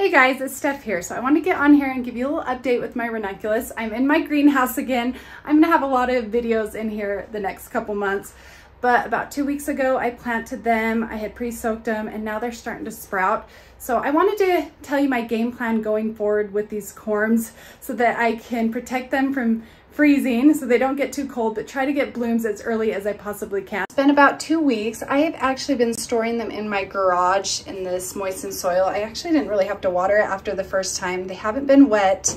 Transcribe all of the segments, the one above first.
Hey guys, it's Steph here. So I want to get on here and give you a little update with my ranunculus. I'm in my greenhouse again. I'm going to have a lot of videos in here the next couple months. But about two weeks ago, I planted them. I had pre-soaked them and now they're starting to sprout. So I wanted to tell you my game plan going forward with these corms so that I can protect them from freezing so they don't get too cold, but try to get blooms as early as I possibly can. It's been about two weeks. I have actually been storing them in my garage in this moistened soil. I actually didn't really have to water it after the first time. They haven't been wet,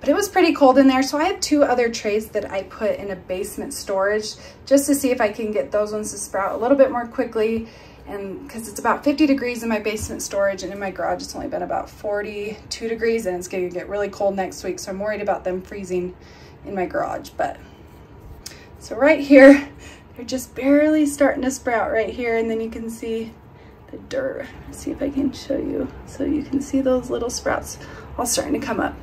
but it was pretty cold in there. So I have two other trays that I put in a basement storage just to see if I can get those ones to sprout a little bit more quickly and because it's about 50 degrees in my basement storage and in my garage it's only been about 42 degrees and it's going to get really cold next week so I'm worried about them freezing in my garage, but so right here, they're just barely starting to sprout right here. And then you can see the dirt. Let's see if I can show you. So you can see those little sprouts all starting to come up.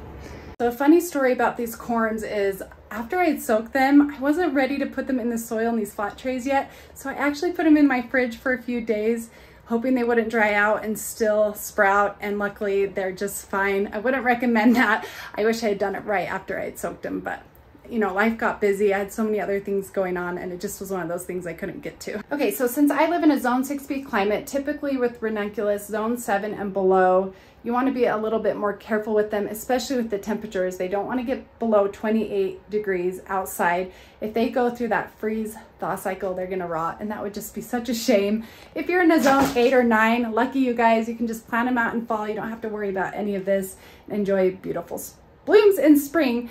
So a funny story about these corms is after I had soaked them, I wasn't ready to put them in the soil in these flat trays yet. So I actually put them in my fridge for a few days hoping they wouldn't dry out and still sprout and luckily they're just fine. I wouldn't recommend that. I wish I had done it right after I had soaked them, but you know, life got busy. I had so many other things going on and it just was one of those things I couldn't get to. Okay, so since I live in a zone 6B climate, typically with ranunculus, zone 7 and below, you want to be a little bit more careful with them, especially with the temperatures. They don't want to get below 28 degrees outside. If they go through that freeze thaw cycle, they're going to rot, and that would just be such a shame. If you're in a zone 8 or 9, lucky you guys, you can just plant them out in fall. You don't have to worry about any of this. Enjoy beautiful blooms in spring.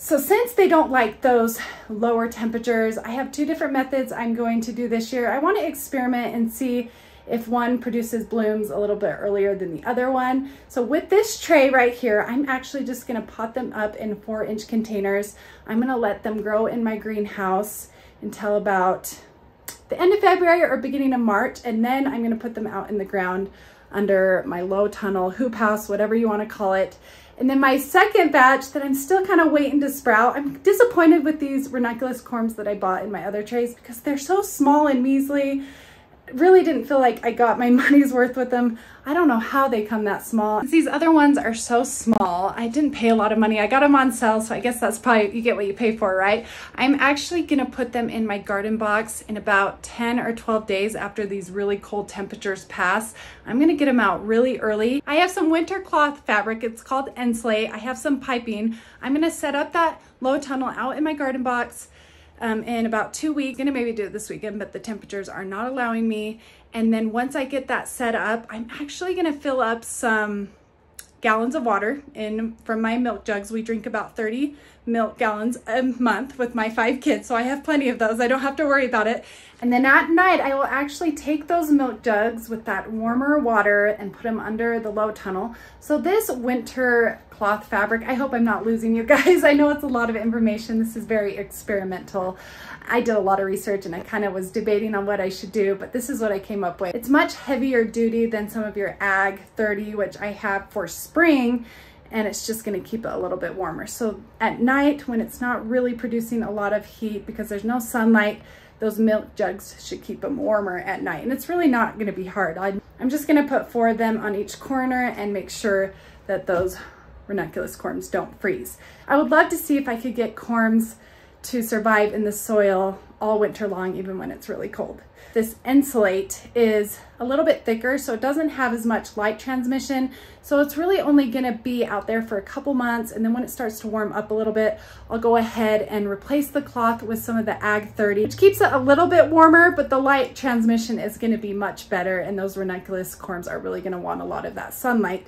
So since they don't like those lower temperatures, I have two different methods I'm going to do this year. I want to experiment and see if one produces blooms a little bit earlier than the other one. So with this tray right here, I'm actually just gonna pot them up in four inch containers. I'm gonna let them grow in my greenhouse until about the end of February or beginning of March. And then I'm gonna put them out in the ground under my low tunnel hoop house, whatever you wanna call it. And then my second batch that I'm still kind of waiting to sprout, I'm disappointed with these ranunculus corms that I bought in my other trays because they're so small and measly really didn't feel like I got my money's worth with them. I don't know how they come that small. These other ones are so small. I didn't pay a lot of money. I got them on sale, so I guess that's probably, you get what you pay for, right? I'm actually gonna put them in my garden box in about 10 or 12 days after these really cold temperatures pass. I'm gonna get them out really early. I have some winter cloth fabric. It's called N-Sulate. I have some piping. I'm gonna set up that low tunnel out in my garden box um, in about two weeks. I'm gonna maybe do it this weekend, but the temperatures are not allowing me. And then once I get that set up, I'm actually gonna fill up some gallons of water in from my milk jugs. We drink about 30 milk gallons a month with my five kids, so I have plenty of those. I don't have to worry about it. And then at night, I will actually take those milk jugs with that warmer water and put them under the low tunnel. So this winter cloth fabric, I hope I'm not losing you guys. I know it's a lot of information. This is very experimental. I did a lot of research and I kind of was debating on what I should do, but this is what I came up with. It's much heavier duty than some of your Ag 30, which I have for spring, and it's just gonna keep it a little bit warmer. So at night, when it's not really producing a lot of heat because there's no sunlight, those milk jugs should keep them warmer at night. And it's really not gonna be hard. I'm just gonna put four of them on each corner and make sure that those ranunculus corms don't freeze. I would love to see if I could get corms to survive in the soil all winter long, even when it's really cold. This insulate is a little bit thicker, so it doesn't have as much light transmission. So it's really only gonna be out there for a couple months. And then when it starts to warm up a little bit, I'll go ahead and replace the cloth with some of the Ag 30, which keeps it a little bit warmer, but the light transmission is gonna be much better. And those ranunculus corms are really gonna want a lot of that sunlight.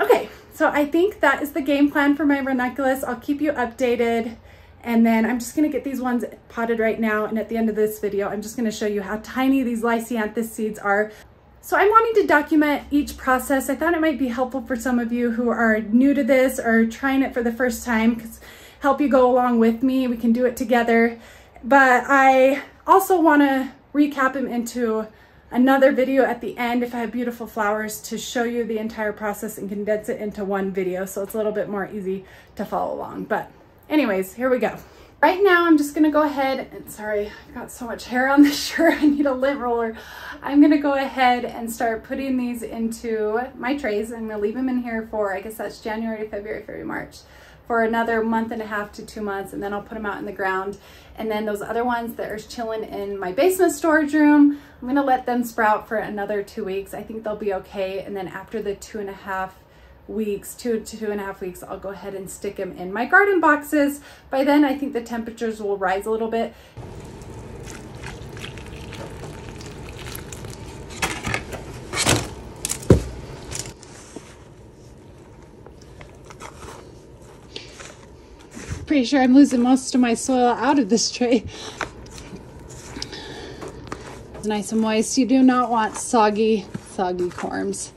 Okay, so I think that is the game plan for my ranunculus. I'll keep you updated. And then I'm just gonna get these ones potted right now. And at the end of this video, I'm just gonna show you how tiny these lisianthus seeds are. So I'm wanting to document each process. I thought it might be helpful for some of you who are new to this or trying it for the first time because help you go along with me. We can do it together. But I also wanna recap them into another video at the end if I have beautiful flowers to show you the entire process and condense it into one video so it's a little bit more easy to follow along. But anyways, here we go. Right now, I'm just gonna go ahead and sorry, I've got so much hair on this shirt. I need a lint roller. I'm gonna go ahead and start putting these into my trays. I'm gonna leave them in here for, I guess that's January, February, February, March for another month and a half to two months and then I'll put them out in the ground. And then those other ones that are chilling in my basement storage room, I'm gonna let them sprout for another two weeks. I think they'll be okay. And then after the two and a half weeks, two to two and a half weeks, I'll go ahead and stick them in my garden boxes. By then, I think the temperatures will rise a little bit. Pretty sure I'm losing most of my soil out of this tray. It's nice and moist. You do not want soggy, soggy corms.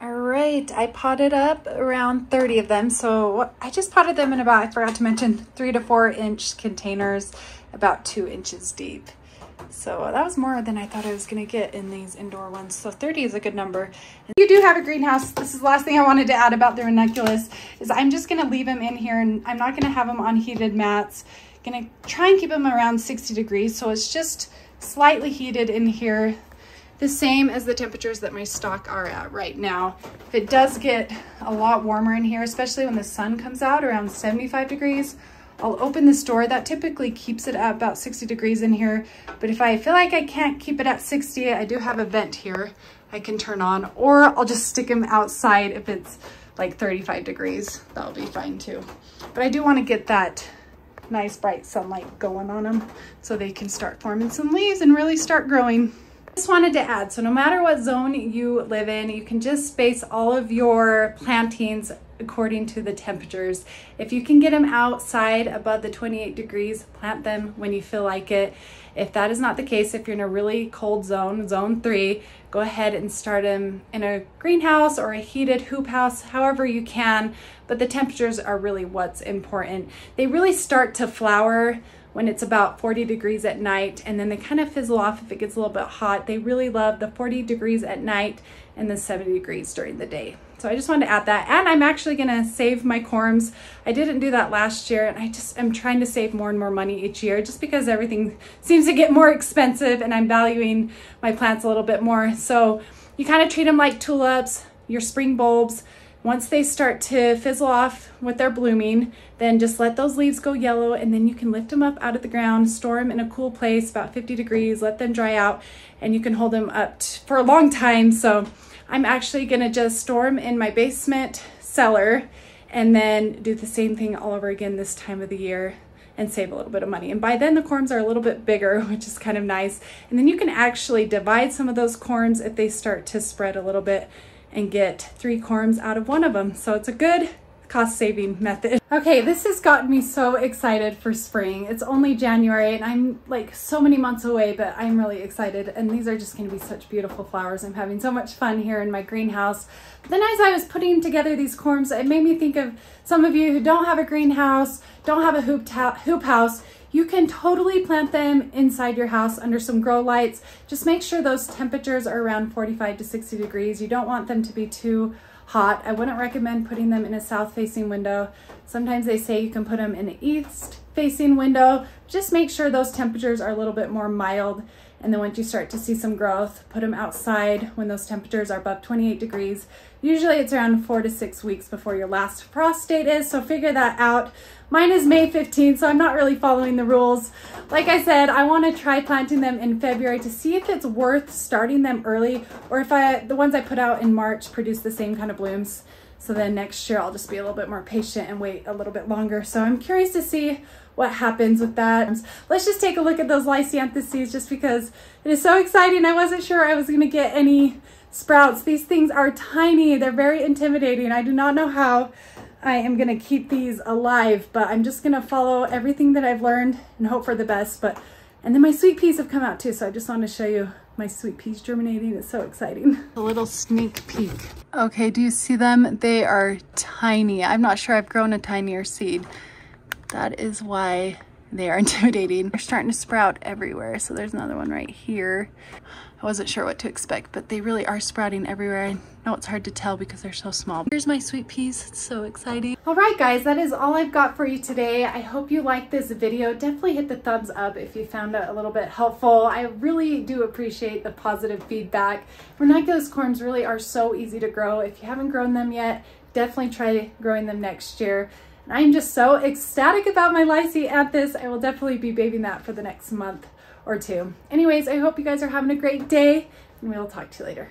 All right, I potted up around 30 of them. So I just potted them in about, I forgot to mention, three to four inch containers, about two inches deep. So that was more than I thought I was gonna get in these indoor ones. So 30 is a good number. If you do have a greenhouse, this is the last thing I wanted to add about the ranunculus, is I'm just gonna leave them in here and I'm not gonna have them on heated mats. Gonna try and keep them around 60 degrees. So it's just slightly heated in here the same as the temperatures that my stock are at right now. If it does get a lot warmer in here, especially when the sun comes out around 75 degrees, I'll open this door. That typically keeps it at about 60 degrees in here. But if I feel like I can't keep it at 60, I do have a vent here I can turn on, or I'll just stick them outside if it's like 35 degrees. That'll be fine too. But I do want to get that nice bright sunlight going on them so they can start forming some leaves and really start growing just wanted to add, so no matter what zone you live in, you can just space all of your plantings according to the temperatures. If you can get them outside above the 28 degrees, plant them when you feel like it. If that is not the case, if you're in a really cold zone, zone three, go ahead and start them in a greenhouse or a heated hoop house, however you can, but the temperatures are really what's important. They really start to flower when it's about 40 degrees at night and then they kind of fizzle off if it gets a little bit hot. They really love the 40 degrees at night and the 70 degrees during the day. So I just wanted to add that. And I'm actually gonna save my corms. I didn't do that last year and I just am trying to save more and more money each year just because everything seems to get more expensive and I'm valuing my plants a little bit more. So you kind of treat them like tulips, your spring bulbs, once they start to fizzle off with their blooming, then just let those leaves go yellow and then you can lift them up out of the ground, store them in a cool place, about 50 degrees, let them dry out, and you can hold them up for a long time. So I'm actually gonna just store them in my basement cellar and then do the same thing all over again this time of the year and save a little bit of money. And by then the corms are a little bit bigger, which is kind of nice. And then you can actually divide some of those corms if they start to spread a little bit and get three corms out of one of them. So it's a good cost saving method. Okay, this has gotten me so excited for spring. It's only January and I'm like so many months away, but I'm really excited. And these are just gonna be such beautiful flowers. I'm having so much fun here in my greenhouse. Then as I was putting together these corms, it made me think of some of you who don't have a greenhouse, don't have a hoop, hoop house, you can totally plant them inside your house under some grow lights. Just make sure those temperatures are around 45 to 60 degrees. You don't want them to be too hot. I wouldn't recommend putting them in a south facing window. Sometimes they say you can put them in an east facing window. Just make sure those temperatures are a little bit more mild. And then once you start to see some growth, put them outside when those temperatures are above 28 degrees. Usually it's around four to six weeks before your last frost date is, so figure that out. Mine is May 15th, so I'm not really following the rules. Like I said, I want to try planting them in February to see if it's worth starting them early or if I the ones I put out in March produce the same kind of blooms. So then next year I'll just be a little bit more patient and wait a little bit longer. So I'm curious to see what happens with that. Let's just take a look at those lisianthuses just because it is so exciting. I wasn't sure I was gonna get any sprouts. These things are tiny. They're very intimidating. I do not know how I am gonna keep these alive, but I'm just gonna follow everything that I've learned and hope for the best. But And then my sweet peas have come out too, so I just wanna show you my sweet peas germinating. It's so exciting. A little sneak peek. Okay, do you see them? They are tiny. I'm not sure I've grown a tinier seed. That is why they are intimidating. They're starting to sprout everywhere. So there's another one right here. I wasn't sure what to expect, but they really are sprouting everywhere. I know it's hard to tell because they're so small. Here's my sweet peas. It's so exciting. All right, guys, that is all I've got for you today. I hope you liked this video. Definitely hit the thumbs up if you found it a little bit helpful. I really do appreciate the positive feedback. Ranunculus corms really are so easy to grow. If you haven't grown them yet, definitely try growing them next year. And I'm just so ecstatic about my lisianthus. I will definitely be babying that for the next month or two. Anyways, I hope you guys are having a great day and we'll talk to you later.